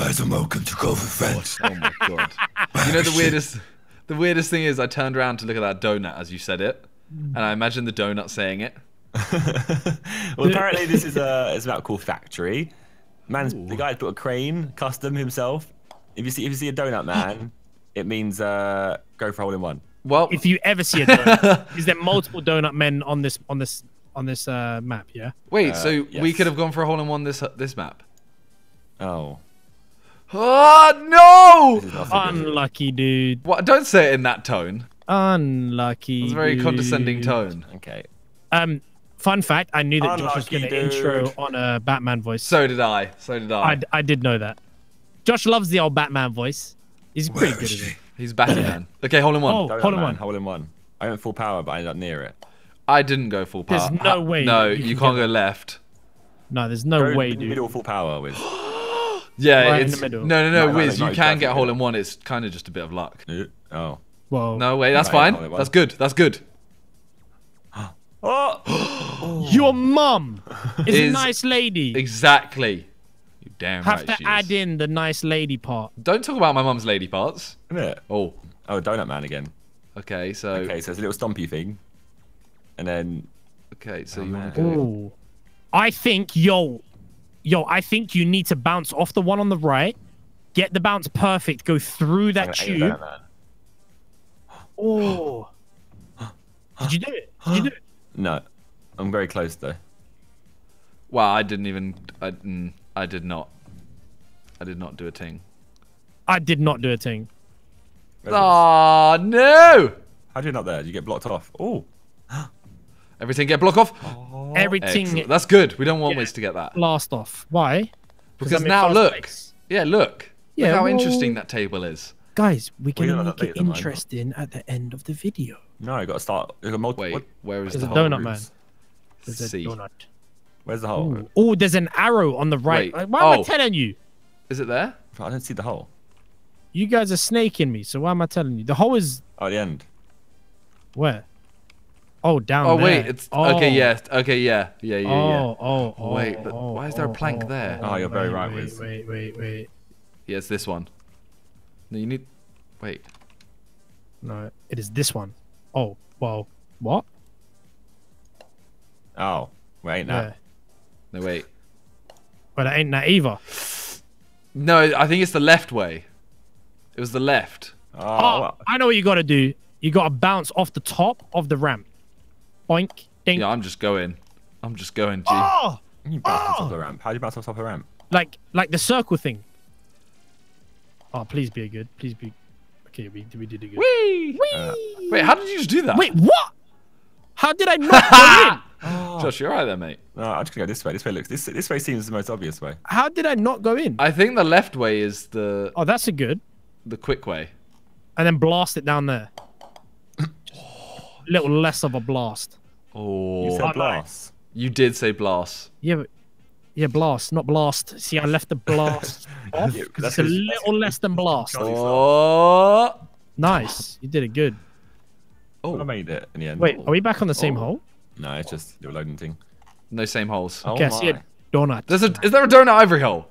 guys are welcome to go for friends. Oh my god. You know the weirdest the weirdest thing is I turned around to look at that donut as you said it. And I imagined the donut saying it. well, apparently this is a it's about cool factory. Man's the guy's built a crane, custom himself. If you see if you see a donut man, it means uh, go for a hole in one. Well If you ever see a donut, is there multiple donut men on this on this on this uh, map? Yeah. wait, so we could have gone for a hole in one this this map. Oh, Oh no! is not so good. Unlucky dude. What don't say it in that tone. Unlucky. It's a very dude. condescending tone. Okay. Um, fun fact: I knew that Josh was going to intro on a Batman voice. So did I. So did I. I, I did know that. Josh loves the old Batman voice. He's pretty Where good is at it. she? He's Batman. Okay, hold in one. Oh. Donut hole in one. Hold in one. I went full power, but I ended up near it. I didn't go full power. There's no way No, you you, can can't go left. No, there's no Go way, in the dude. Middle full power with. Yeah, Right in it's the middle. no, no, no, No, no, Wiz. no, you can get a hole in one. It's kind of just a bit of luck. oh. Whoa. No, wait, that's fine. hole in one. That's good. That's good. Oh! Your mum is, a nice lady. Exactly. You damn Have right to she is. add in the nice lady part. Don't talk about my mum's lady parts. Isn't it? Oh, Oh, donut man again. okay. So Okay, so it's a little stumpy thing, and then okay, so Oh, you want to go? Ooh. I think, yo, yo, I think you need to bounce off the one on the right, get the bounce perfect, go through I'm that tube. donut. Oh. Did you do it? Did you do it? No, I'm very close though. Well, I didn't even. I, mm, I did not. I did not do a ting. I did not do a thing. Oh no! How do you not there? Did you get blocked off? Oh, Everything get block off. Oh. Everything Excellent. That's good. We don't want Yeah. Wiz to get that blast off. Why? because now look. place. Yeah, look. Yeah, look how well- interesting that table is. Guys, we're Well, gonna make it updated on mine. interesting at the end of the video. no, I got to start. You got multiple. Wait, what? where is There's the a hole? donut man. Roots. There's a C. donut. Where's the hole? Oh, there's an arrow on the right. Wait. Why am I Oh. telling you? Is it there? I don't see the hole. You guys are snaking me, so why am I telling you? The hole is Oh, at the end. where? Oh, down Oh there. wait, it's oh. okay. Yeah, okay, yeah, yeah, yeah, yeah. Oh, oh, oh. Wait, but oh, why is there a oh, plank oh, there? Oh, oh you're very right, Wait, Wiz. wait, wait, wait. Yeah, it's this one. No, you need. Wait. No, it is this one. Oh, well, what? Oh, wait, no. Yeah. No, wait. But that ain't that either. No, I think it's the left way. It was the left. Oh, Oh, well, I know what you got to do. You got to bounce off the top of the ramp. Boink, ding. Yeah, I'm just going. I'm just going, G. Oh, you bounce on top Oh! of the ramp. How do you bounce on top of the ramp? like like the circle thing. Oh, please be a good. Please be. Okay, we we did a good. Whee! Uh, Wait, how did you just do that? Wait, what? How did I not go in? Josh, you're right there, mate. No, I'm just gonna go this way. This way looks. This this way seems the most obvious way. How did I not go in? I think the left way is the Oh, that's a good. the quick way. And then blast it down there. Little less of a blast. Oh, You you, said no. blast. did say blast. Yeah, but, yeah, blast, not blast. See, I left the blast off because that's it's a his- little less than blast. Oh, Nice, you did it good. Oh, I oh, made it in the end. Wait, are we back on the same Oh. hole? No, it's just the little loading thing. no same holes. Oh Okay, I see my. a donut. There's a is there a donut ivory hole?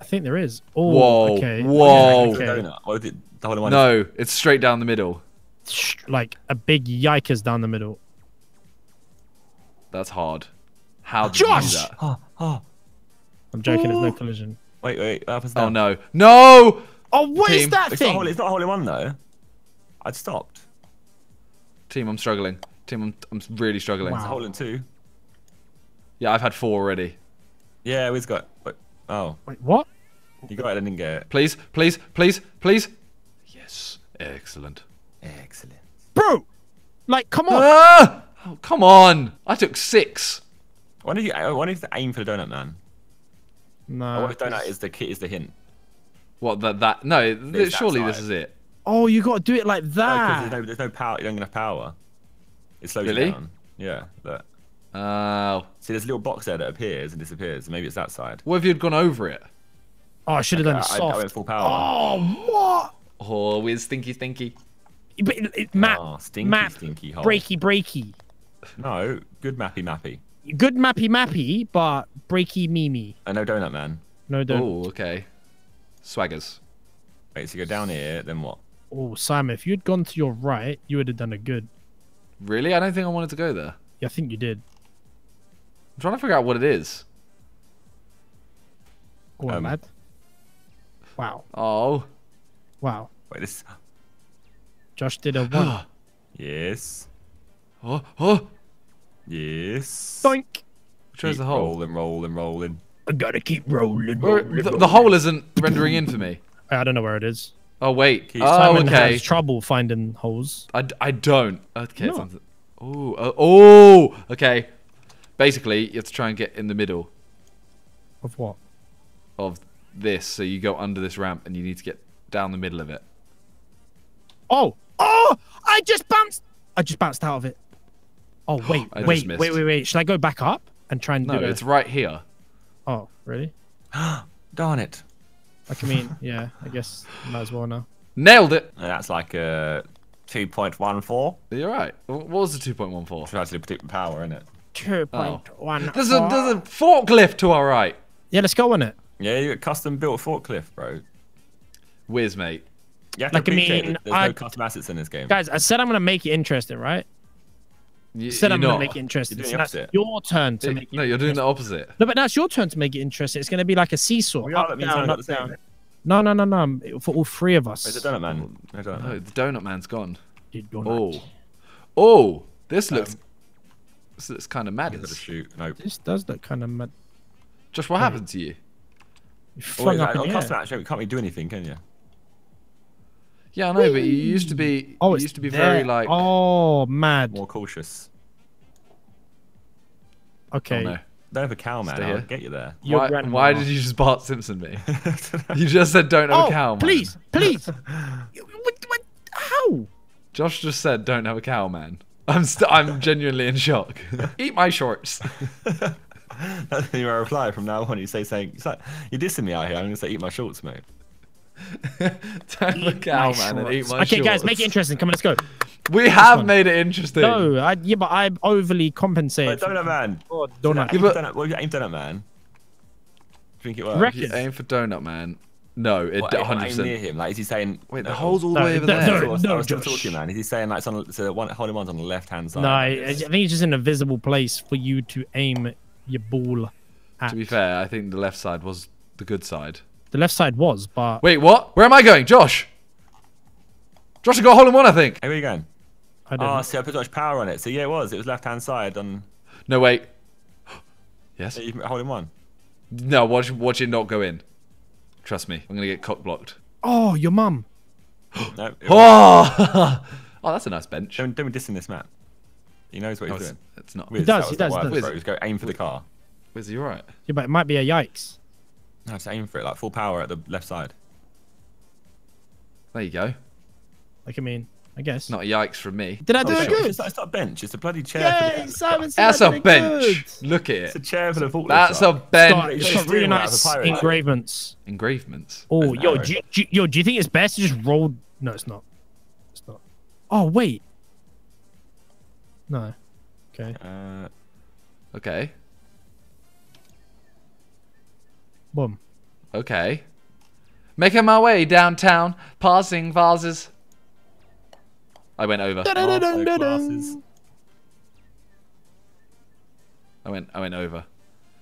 I think there is. Oh, Whoa, okay. whoa. It's Okay. donut. It the whole one? No, it's straight down the middle. Sh- Like a big yikers down the middle. That's hard. How did Josh! you do that? Oh, oh. I'm joking, there's no collision. Wait, wait. What happens Oh no, no! Oh, what is Team. that It's thing? hole, it's not a hole in one though. I'd stopped. Team, I'm struggling. Team, I'm I'm really struggling. It's a hole in two. Yeah, I've had four already. Yeah, we've got. But, oh, Wait, what? you got it and didn't get it. Please, please, please, please. Yes, excellent. Excellent. Bro! Like, come on. Ah! Oh, come on! I took six. Why don't you? I wonder if to aim for the donut man. No. Or what if donut is the kit is the hint? What that that? No, th- that surely this is it. Oh, you got to do it like No, 'cause that. there's no, there's no power. You don't have enough power. It slows Really? you down. Yeah. Look. Oh, See, there's a little box there that appears and disappears. Maybe it's that side. what if you'd gone over it? oh, I should have I, done it I, I went full power. Oh, what? Oh, with stinky, stinky. But it, it, map, Oh, stinky, map, stinky hole. breaky, breaky. No, good mappy mappy. Good mappy, mappy, but breaky, mimi. I know donut man. No, don't. Oh, okay. Swaggers. Wait, so you go down here, then what? Oh, Simon, if you'd gone to your right, you would have done a good. Really? I don't think I wanted to go there. Yeah, I think you did. I'm trying to figure out what it is. Go on, Um, lad. Wow. Oh. Wow. Wait, this. Josh did a one. Yes. Oh, oh. Yes. Doink. Which one's Keep the hole? Rolling, rolling, rolling. I gotta keep rolling. Where- the, the hole isn't rendering in for me. I don't know where it is. Oh, wait. Keep- Oh, Simon okay. has trouble finding holes. I, I don't. Okay. No. Oh, uh, oh, okay. Basically, you have to try and get in the middle Of what? of this. So you go under this ramp and you need to get down the middle of it. Oh! Oh! I just bounced. I just bounced out of it. Oh wait, I wait, wait, wait, wait. Should I go back up and try and No, do it? it's right here. Oh, really? Darn it. Like, I mean, yeah. I guess might as well now. Nailed it. That's like a 2.14. You're right. What was the 2.14? Try to predict power, isn't it? Two point one. There's a, there's a forklift to our right. Yeah, let's go on it. Yeah, you got custom built forklift, bro. Wiz, mate. You have to Like, I mean, there's I- no custom assets in this game. Guys, I said I'm gonna make it interesting, right? You, I said you're I'm gonna make it interesting. You're doing So the that's opposite. your turn to make it No, you're doing the opposite. No, but now it's your turn to make it interesting. It's going to be like a seesaw. We are, up, means down, up, the down. same. No, no, no, no. Um, for all three of us. Where's the donut man? No donut No, the donut man's gone. Did you Oh. Oh, this looks. Um, this looks kind of mad. Got to shoot. No. This does look kind of mad. Josh, what happened to you? You Oh, wait, up like, in on the custom air. match, you can't really do anything, can you? Yeah, I know, but you used to be. Oh, you it's used to be there. very like. Oh, mad. More cautious. Okay. Oh, no. Don't have a cow, man. Stay I'll here. get you there. Why, why did you just Bart Simpson me? you just said don't have Oh, a cow, man. please, please. what, what, how? Josh just said don't have a cow, man. I'm st- I'm genuinely in shock. Eat my shorts. That's your reply from now on. You say saying, like, you're dissing me out here. I'm going to say, eat my shorts, mate. don't cow, My man, and eat my okay, shorts. guys, make it interesting. Come on, let's go. We have one. made it interesting. No, I, yeah, but I'm overly compensated. Wait, donut man. for donut. Aim but- donut, well, you aim donut man. Think it works? Reckon- If you aim for donut, man. No, it What, aim- aim 100. near him. Like, is he saying? Wait, the no, hole's all the No, way over no, there. no. I was, I was still Josh. talking, man. Is he saying like it's on? So one holding one's on the left hand side. No, I, I think it's just an invisible place for you to aim your ball at. To be fair, I think the left side was the good side. The left side was, but Wait, what? Where am I going, Josh? Josh, I got a hole in one, I think. Hey, where are you going? I don't Oh, know. see, I put so much power on it. So yeah, it was. It was left hand side on. No, wait. yes. So you holding one. No, watch, watch it not go in. Trust me, I'm gonna get cock blocked. Oh, your mum. No. Oh, oh, that's a nice bench. Don't don't be dissing this man. He knows what No, he's it's, doing. it's not. Wiz, does, he does, word he for does. it. Just go aim for the car. Wiz, you alright? Yeah, but it might be a yikes. No, just aim for it. Like full power at the left side. There you go. Like, I mean, I guess. Not yikes from me. Did I do Oh, it good? It's not, it's not a bench. It's a bloody chair. Yay, Simon That's a bench. Look at it. It's a it. chair for the forklift. That's truck. a bench. it's It's got just really doing that nice pirate. engravements. Engravements. Oh, There's yo, do you, do you- yo, do you think it's best to just roll? No, it's not. It's not. Oh, wait. No. Okay. Uh, Okay. Boom. Okay. Making my way downtown, passing vases. I went over. also glasses. I went. I went over.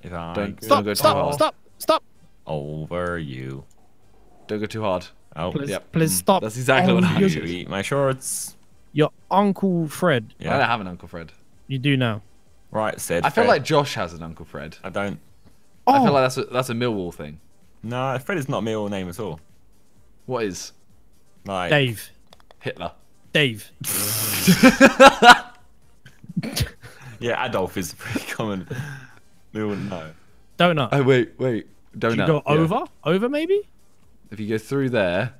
If I Don't- could Stop, go too stop, hard. stop, stop. over you. Don't go too hard. Oh, Please, Yep. please Mm, stop. that's exactly what I you did. eat my shorts. Your Uncle Fred. I Yeah. don't have an Uncle Fred. You do now. Right, said. I feel Fred. like Josh has an Uncle Fred. I don't. I Oh, feel like that's a, that's a Millwall thing. No, Fred is not a middle name at all. What is Like Dave. Hitler? Dave. Yeah, Adolf is a pretty common middle. No. Donut. Oh wait, wait. Do Donut. you go yeah. over? Over, maybe? If you go through there,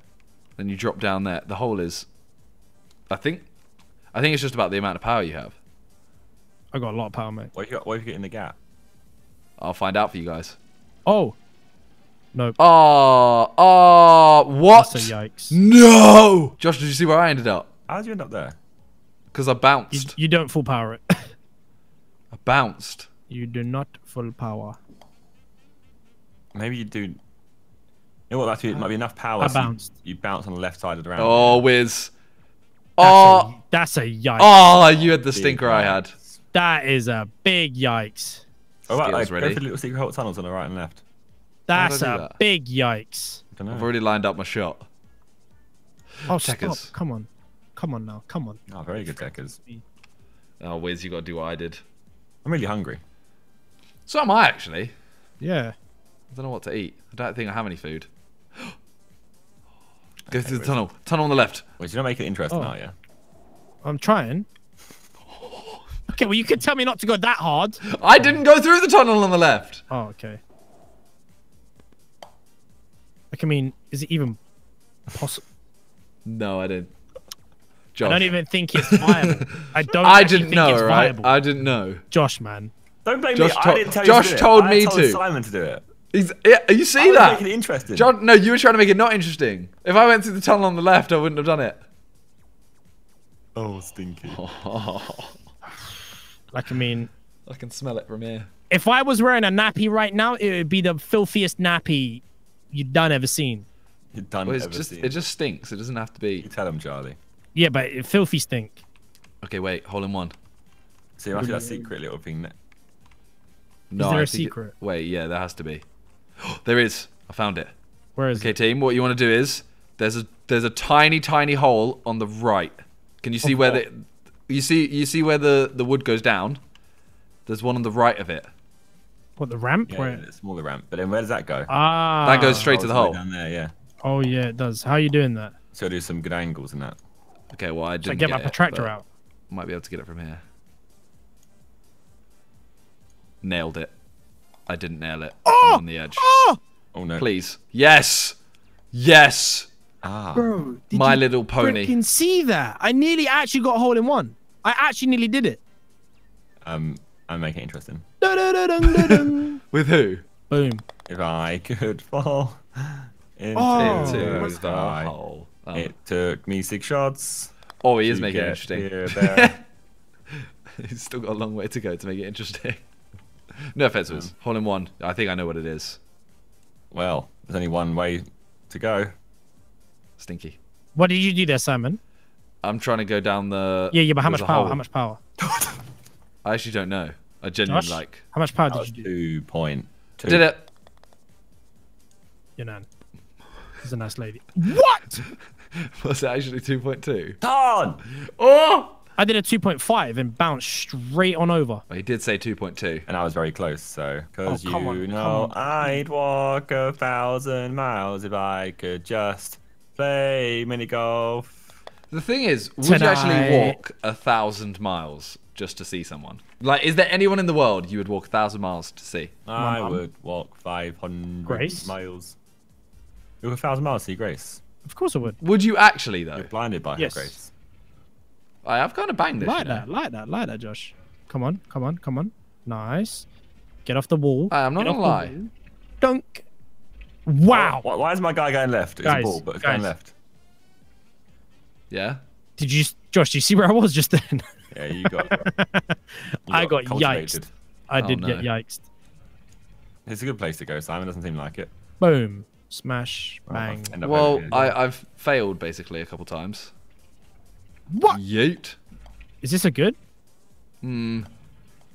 then you drop down there. The hole is. I think. I think it's just about the amount of power you have. I got a lot of power, mate. What if you got? What if you get in the gap? I'll find out for you guys. Oh. Nope. Oh, ah, oh, ah, what? That's a yikes. No! Josh, did you see where I ended up? How did you end up there? Because I bounced. you don't full power it. I bounced. you do not full power. Maybe you do. You know what? That might be enough power. I so you- bounced. You, bounce on the left side of the round. Oh, Wiz. That's, Oh, a, ah. that's a yikes. oh, you had the Big stinker I had. That is a big yikes. Oh, right, Skills like, go ready. for the little secret hole tunnels on the right and left. That's a that? big yikes. I don't know. I've already lined up my shot. Oh, Checkers. stop. Come on. Come on now. Come on. Oh, very good deckers. Oh, Wiz, you got to do what I did. I'm really hungry. So am I, actually. Yeah. I don't know what to eat. I don't think I have any food. Go through the Wiz. tunnel. Tunnel on the left. Wait, you're not making it interesting, Oh. are you? I'm trying. Okay, well, you could tell me not to go that hard. I didn't go through the tunnel on the left. Oh, okay. Like, I mean, is it even possible? No, I didn't. Josh. I don't even think it's viable. I don't. I didn't think know, it's right? viable. I didn't know. Josh, man. Don't blame Josh me. to- I didn't tell Josh you to told it. me I told to. Simon to do it. He's, yeah, you see I was that? making it interesting. John, no, you were trying to make it not interesting. If I went through the tunnel on the left, I wouldn't have done it. Oh, stinky. Like, I mean, I can smell it from here. if I was wearing a nappy right now, it would be the filthiest nappy you'd done ever seen. You're done. Well, it's ever just, seen. it just stinks. It doesn't have to You be. tell him, Charlie. Yeah, but it filthy stink. Okay, wait, hole in one. So you must do that secret little thing. That... No, there I a think it- secret? wait, yeah, there has to be. there is. I found it. Where is Okay, it? team. What you want to do is there's a there's a tiny tiny hole on the right. Can you see Of where what? the you see you see where the the wood goes down? There's one on the right of it. What the ramp? Yeah, Where? yeah, the smaller ramp. But then where does that go? Ah. That goes straight to Oh, the hole. Down there, yeah. Oh yeah, it does. How are you doing that? So do some good angles and that. Okay, well I So I didn't get my protractor but out. Might be able to get it from here. Nailed it. I didn't nail it. Oh! I'm on the edge. Oh, Oh no. Please. Yes. Yes. Ah. bro! Did My you Little Pony. Can see that? I nearly actually got a hole in one. I actually nearly did it. Um, I'm making it interesting. Da-da-da-dun-da-dun. With who? Boom. If I could fall into Oh. Into the the sky. hole. Oh. It took me six shots. Oh, he is making it get interesting. here. He's still got a long way to go to make it interesting. no offense, Wiz. Hole in one. I think I know what it is. well, there's only one way to go. Stinky. What did you do there, Simon? I'm trying to go down the. Yeah, yeah, but how much power? hole. How much power? I actually don't know. I genuinely Josh? like. How much power did you do? two point two. Did it? Your nan. She's a nice lady. What? Was it actually 2.2? Ton! Oh! I did a 2.5 and bounced straight on over. Well, he did say 2.2. And I was very close, so because Oh, you on, know. I'd walk a thousand miles if I could just play mini golf. The thing is, would you actually walk a thousand miles just to see someone? Like, is there anyone in the world you would walk a thousand miles to see? I mum. would walk 500 Grace? miles. You walk a thousand miles to see Grace. Of course I would. Would you actually, though? You're blinded by Yes. her Grace. I have kind of banged this. Like you know? that, like that, like that, Josh. Come on, come on, come on. Nice. Get off the wall. I'm not Get gonna lie. Dunk. Wow. Why, why is my guy going left? It's Guys, a ball, but it's guys. going left. Yeah? Did you, Josh? Do you see where I was just then? Yeah, you got. you I got cultivated. yiked. I Oh, did no. get yiked. It's a good place to go, Simon. Doesn't seem like it. Boom. Smash. Bang. end up Well. I, I've failed basically a couple times. What? Yeet. Is this a good? Hmm.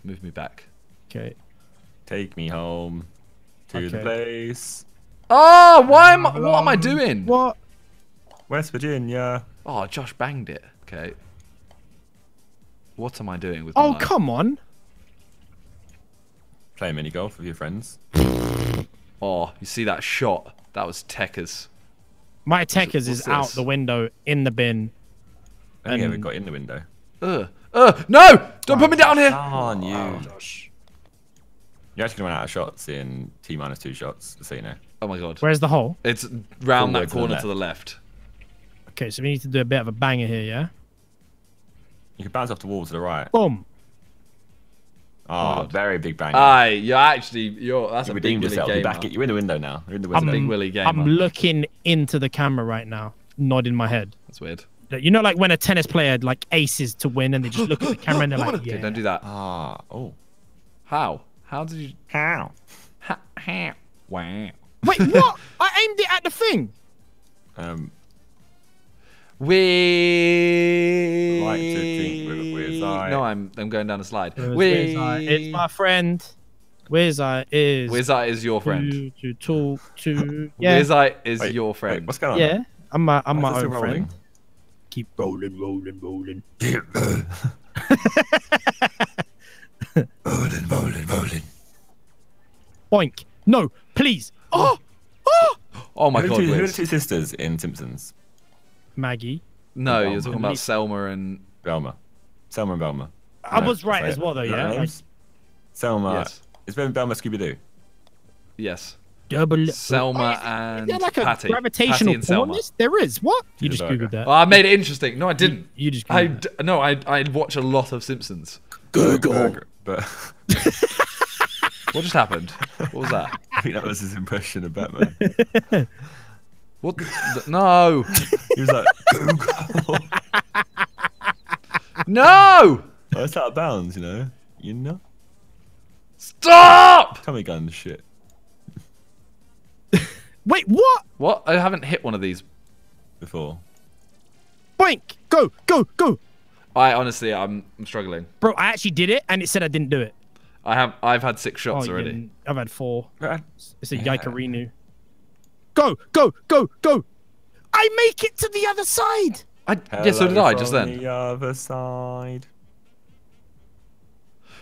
Move me back. Okay. Take me home to the place. Oh, why am I, what am I doing? What? West Virginia. Oh, Josh banged it. Okay. What am I doing with Oh, life? come on. Play mini golf with your friends. Oh, you see that shot? That was Techers. My Techers is What's out the window in the bin. I think Um, we got in the window. Ugh. Ugh. No! Don't put me down here! Darn you. Oh, Josh. You're actually going to run out of shots in T minus two shots, just so you know. Oh my god. Where's the hole? It's round Forward that to the corner to the left. Okay, so we need to do a bit of a banger here, yeah? You can bounce off the wall to the right. Boom. Oh, God. very big bang. Aye, you're actually you're that's you a big redeemed Willy yourself. You're back. At, you're in the window now. You're in the I'm, window. Big Willy gamer. I'm looking into the camera right now, nodding my head. That's weird. Like, You know, like when a tennis player like aces to win, and they just look at the camera and they're like, Okay, "Yeah." don't do that. Ah, oh. How? How did you? How? Ha, ha. Wow. Wait, what? I aimed it at the thing. Um, We Like to think with- with I- No, I'm I'm going down a slide. Where's We Wizard? It's my friend. Wizard is Wizard is your friend. to, to talk to. Yeah, Wizard is wait, your wait, friend. what's going on? yeah. I'm my I'm Why my own friend. Keep rolling, rolling, rolling. Rolling, rolling, rolling. Boink. No, please. Oh, oh. oh my who, god, two, who are the two sisters in Simpsons? Maggie. No, Oh, you're talking about least- Selma and Belma. Selma and Belma. I No, was right as well, though. Yeah. Like. Selma. yes, It's been Belma Scooby Doo. yes. double. Selma Is and there like a Patty. gravitational Patty and Selma. this? There is. What? You Peter just Burger. googled that. Oh, I made it interesting. No, I didn't. You just I googled d- no, I I watch a lot of Simpsons. Google. Burger. But What just happened? What was that? I think that was his impression of Batman. What? The, th- no, He was like, Google. no! oh, it's out of bounds, you know? You know? Stop! Tommy gun shit. Wait, what? What? I haven't hit one of these. Before. Boink. Go, go, go. I honestly, I'm I'm struggling. Bro, I actually did it, and it said I didn't do it. I have I've had six shots oh, already. yeah, I've had four. Right. It's a Yeah. Yikarinu. Go, go, go, go. I make it to the other side. I, yeah, so did I just then. The other side.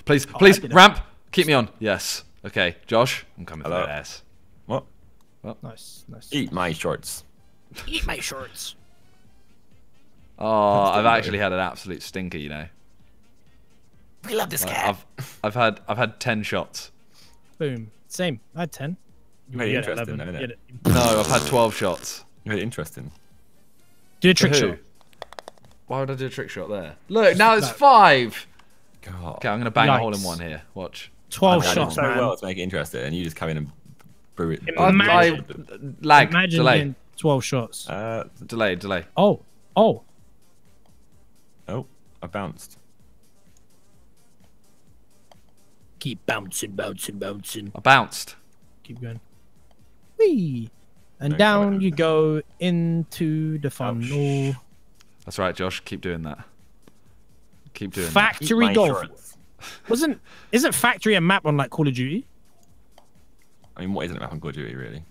Please, Oh, please, did ramp. Keep me on. Yes. Okay, Josh, I'm coming for Hello. that ass. What? Nice, nice. Eat my shorts. Eat my shorts. Oh, I've actually had an absolute stinker. You know, We love this Like, I've I've had I've had ten shots. Boom. Same. I had ten. Very You had interesting, 11. isn't it? had- No, I've had twelve shots. Very interesting. Do a trick shot. Why would I do a trick shot there? Look, now it's five. God. Okay, I'm gonna bang a hole in one here. Watch. Twelve I did shots, so man. well to make it interesting, and you just come in and brew it. I, Imagine- I, lag. Imagine delay. getting twelve shots. Uh, Delay. Delay. Oh, oh. Oh, I bounced. Keep bouncing, bouncing, bouncing. I bounced. Keep going. Whee! And No, down comment. you go into the funnel. That's right, Josh. Keep doing that. Keep doing that. Factory my golf. shorts. Wasn't isn't factory a map on like Call of Duty? I mean, what isn't a map on Call of Duty, really?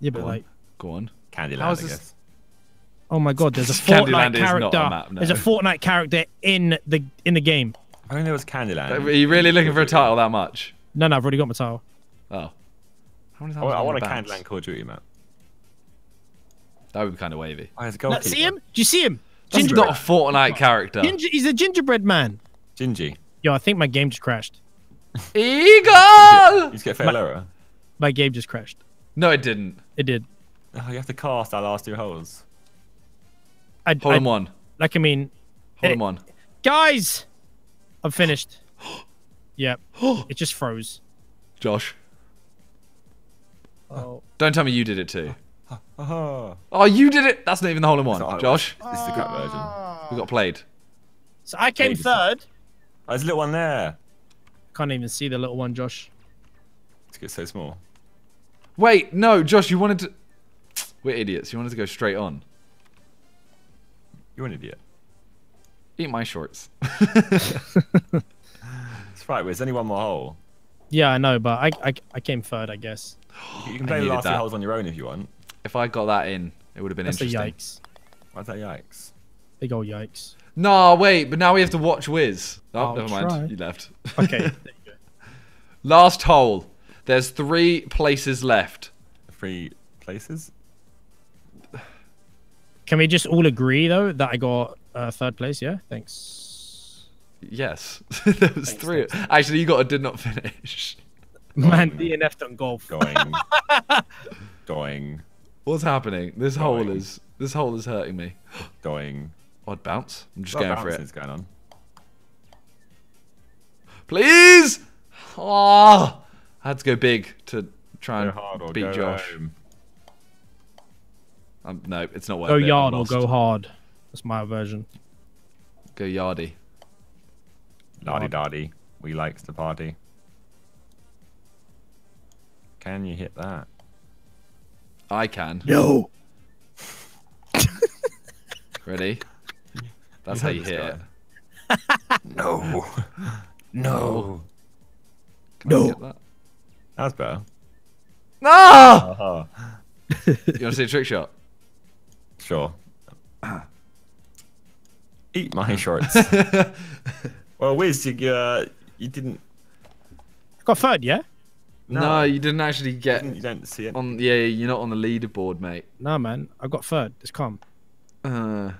Yeah, but Go on. like, Go on. Candyland, How is I this- guess. Oh my god, there's a Candyland Fortnite is not a character. map, no. There's a Fortnite character in the in the game. I think there was Candyland. Are you really looking for a title that much? No, no, I've already got my title. Oh. How many I times want, I want a gonna bounce? Candyland Call of Duty map. That would be kind of wavy. Oh, there's a No, see him? Do you see him? He's Gingerbread. not a Fortnite character. Ginger, he's a gingerbread man. Gingy. Yo, I think my game just crashed. Eagle! You just get fair lower. My game just crashed. No, it didn't. It did. Oh, you have to cast our last two holes. I, Hole I in one. like. I mean, Hole Hey. in one. guys, I'm finished. yep, it just froze. Josh. Oh, Don't tell me you did it too. Oh, Oh, you did it. That's not even the hole in one. Josh, this is the crap version. Ah. we got played. so I came Maybe. third. Oh, there's a little one there. Can't even see the little one, Josh. It's get so small. Wait, no, Josh, you wanted to. We're idiots. You wanted to go straight on. You're an idiot. Eat my shorts. It's right, there's only one more hole. Yeah, I know, but I I, I came third, I guess. You can play the last two holes on your own if you want. if I got that in, it would have been That's a interesting. yikes. Why's that yikes? Big old yikes. No, wait, but now we have to watch Wiz. Oh, I'll never mind. try. You left. Okay. you. Last hole. There's three places left. Three places? Can we just all agree though that I got uh, third place? Yeah, thanks. Yes, there was three. Actually, you got a did not finish. Man, DNF on golf. Going. going. What's happening? This hole is this hole is hurting me. Going. Odd bounce. I'm just What going for it. bouncing's going on? Please. Oh, I had to go big to try Go and hard beat Josh. home. Um, no, it's not worth Go it. I'm yard or go hard. That's my version. Go yardy. Lardy dardy. We likes the party. Can you hit that? I can. No. Ready? That's how you hit it. No. No. Can No. that? That's better. No! Uh-huh. You want to see a trick shot? Sure. Eat my shorts. well, Wiz, you, uh, you didn't. I Got third, yeah? No, No. you didn't actually get You don't see it. on. Yeah, you're not on the leaderboard, mate. No, man. I got third. It's calm. Uh,